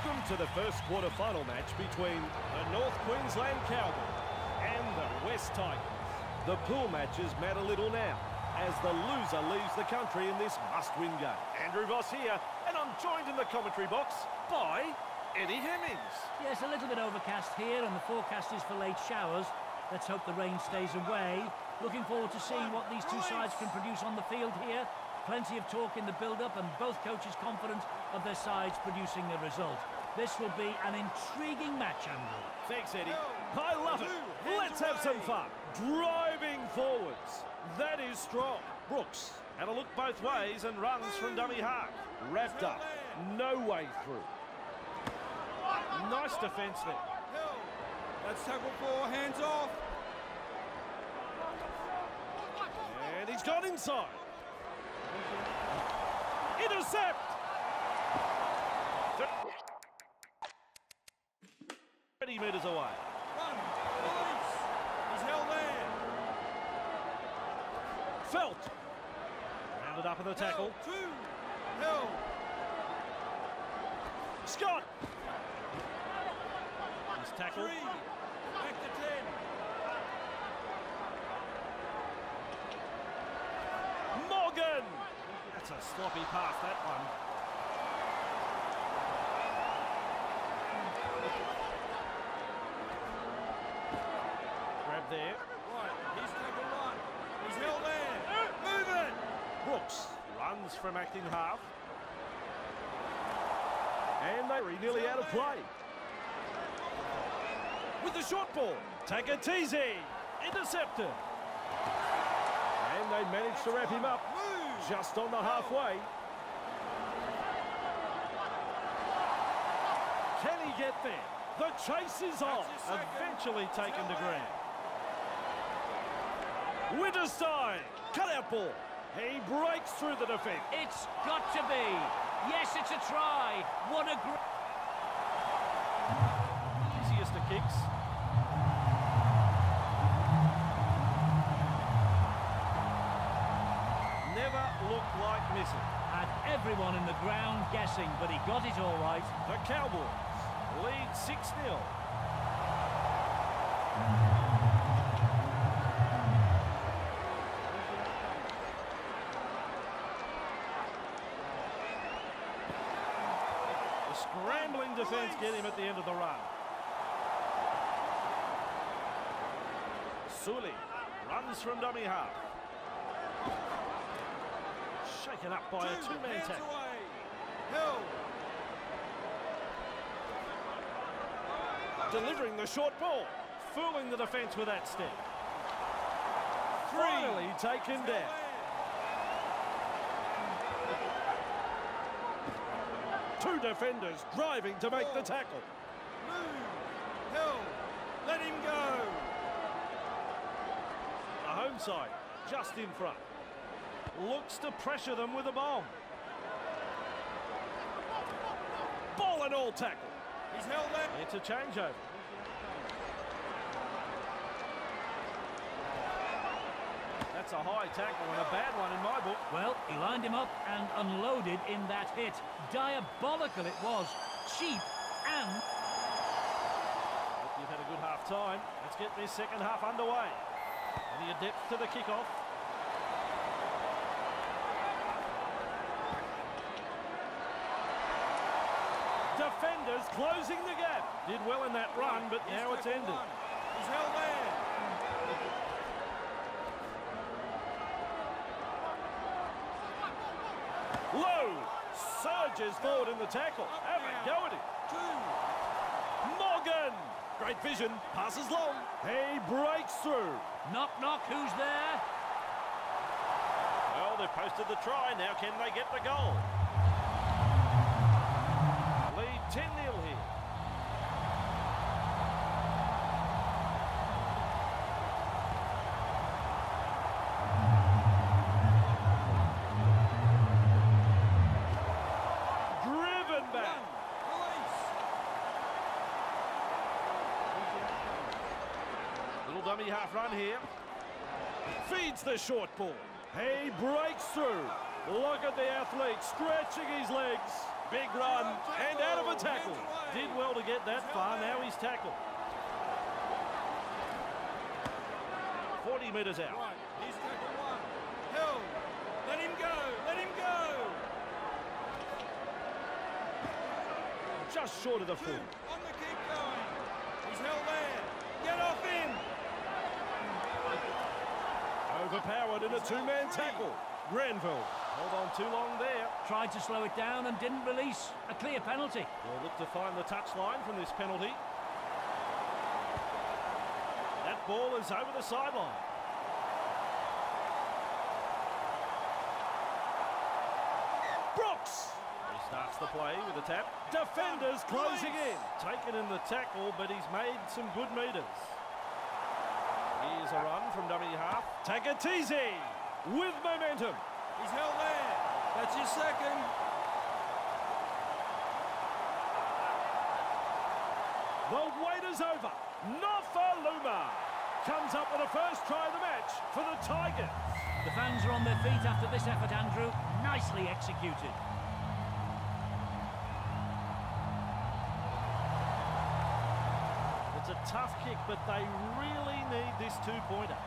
to the first quarter-final match between the North Queensland Cowboys and the West Tigers. The pool matches matter little now, as the loser leaves the country in this must-win game. Andrew Voss here, and I'm joined in the commentary box by Eddie Hemmings. Yes, a little bit overcast here, and the forecast is for late showers. Let's hope the rain stays away. Looking forward to seeing what these two sides can produce on the field here. Plenty of talk in the build-up, and both coaches confident of their sides producing a result. This will be an intriguing match, Andrew. Thanks, Eddie. I love it. Let's have some fun. Driving forwards. That is strong. Brooks had a look both ways and runs from dummy half. Wrapped up. No way through. Nice defence there. That's tackle four, hands off. And he's got inside. Intercept! 30 metres away. Run. He's held there. Felt. Rounded up in the tackle. Held, two. Held. Scott. He's tackled. Three. Back to ten. Morgan. That's a sloppy pass, that one. Grab there. Right, he's tackle one. He's held there. Move it. Brooks runs from acting half. And they were nearly out of play. With the short ball, Takatizi, intercepted. And they managed to wrap him up. Just on the halfway. Can he get there? The chase is on, That's his second. eventually taken to It's ground. Winterstein, cut out ball. He breaks through the defence. It's got to be. Yes, it's a try. What a great... Never looked like missing. Had everyone in the ground guessing, but he got it all right. The Cowboys lead 6-0. The scrambling defence get him at the end of the run. Sully runs from dummy half. Shaken up by a Two. two-man Hands tackle. delivering the short ball, fooling the defence with that step. Finally taken down. Two defenders driving to make the tackle. Move. Held. Let him go. The home side just in front. Looks to pressure them with a bomb. Ball and all tackle. He's held there. It's a changeover. That's a high tackle and a bad one in my book. Well, he lined him up and unloaded in that hit. Diabolical it was. Cheap and... Hope you've had a good half time. Let's get this second half underway. And the adept to the kickoff? Defenders closing the gap. Did well in that run, but He's now it's ended. held there. Low surges forward in the tackle. Have a go at. Morgan. Great vision. Passes long. He breaks through. Knock, knock, who's there? Well, they've posted the try. Now can they get the goal? Lead 10-0 here. Driven back. Little dummy half run here. Feeds the short ball. He breaks through. Look at the athlete stretching his legs. Big run and out of a tackle. Did well to get that far. Now he's tackled. 40 metres out. Right, he's tackle one. Held. Let him go. Let him go. Just short of the full. On the keep going. He's held there. Get off in. Overpowered in a two-man tackle. Granville. Hold on too long there. Tried to slow it down and didn't release. A clear penalty. We'll look to find the touchline from this penalty. That ball is over the sideline. Brooks! He starts the play with a tap. Defenders closing in. Taken in the tackle, but he's made some good metres. Here's a run from dummy half. Tagatese with momentum. He's held there. That's your second. The wait is over. Nofoaluma comes up with a first try of the match for the Tigers. The fans are on their feet after this effort, Andrew. Nicely executed. It's a tough kick, but they really need this two-pointer.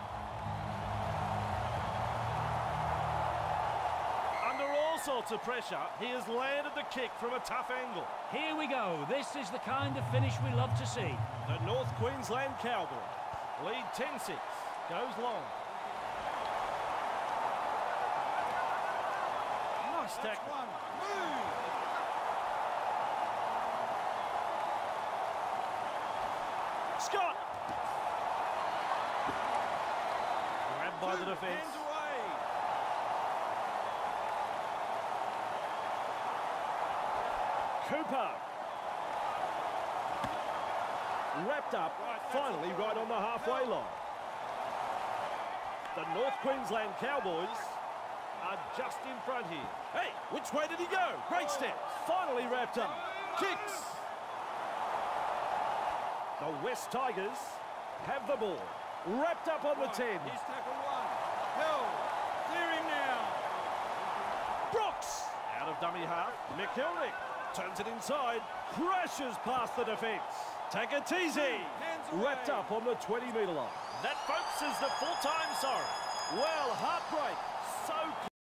Under all sorts of pressure, he has landed the kick from a tough angle. Here we go. This is the kind of finish we love to see. The North Queensland Cowboy lead 10-6, goes long. Nice tackle. one. Move. Scott! Grabbed by the defence. Hands away. Cooper. Wrapped up, finally right on the halfway line. The North Queensland Cowboys are just in front here. Hey, which way did he go? Great step. Finally wrapped up. Kicks. The West Tigers have the ball. Wrapped up on the 10. He's tackle one. Held. Clear him now. Brooks out of dummy half. McKelnick turns it inside, crashes past the defence. Away. wrapped up on the 20 metre line. That, folks, is the full-time sorry. Well, heartbreak. So